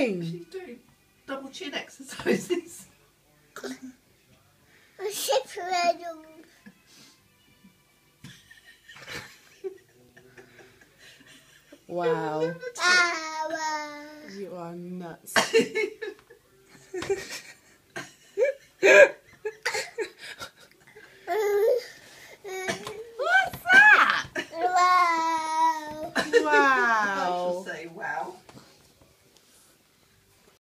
doing? She's doing double chin exercises. I'm separating. Wow. you are nuts. What's that? Wow. Wow.